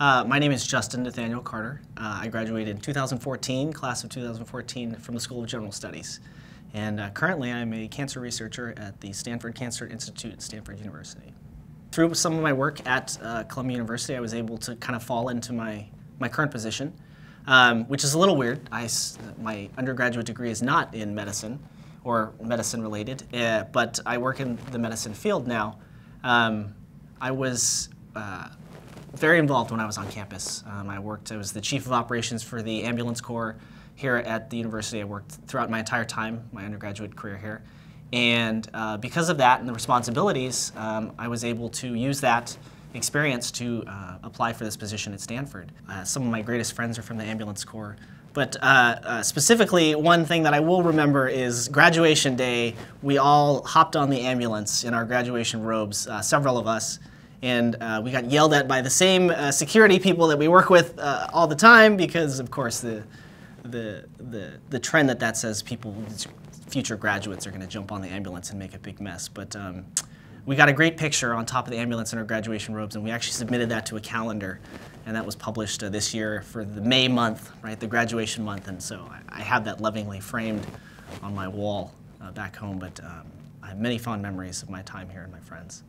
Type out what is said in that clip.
Uh, my name is Justin Nathaniel Carter. Uh, I graduated in 2014, class of 2014, from the School of General Studies. And uh, currently I'm a cancer researcher at the Stanford Cancer Institute at Stanford University. Through some of my work at uh, Columbia University, I was able to kind of fall into my, my current position, um, which is a little weird. I, my undergraduate degree is not in medicine or medicine related, uh, but I work in the medicine field now. Um, I was uh, very involved when I was on campus. Um, I worked, I was the chief of operations for the ambulance corps here at the university. I worked throughout my entire time, my undergraduate career here. And uh, because of that and the responsibilities, um, I was able to use that experience to uh, apply for this position at Stanford. Uh, some of my greatest friends are from the ambulance corps. But uh, uh, specifically, one thing that I will remember is graduation day, we all hopped on the ambulance in our graduation robes, uh, several of us, and uh, we got yelled at by the same uh, security people that we work with uh, all the time because, of course, the, the, the, the trend that that says people, future graduates are going to jump on the ambulance and make a big mess. But um, we got a great picture on top of the ambulance in our graduation robes, and we actually submitted that to a calendar, and that was published uh, this year for the May month, right, the graduation month. And so I, I have that lovingly framed on my wall uh, back home, but um, I have many fond memories of my time here and my friends.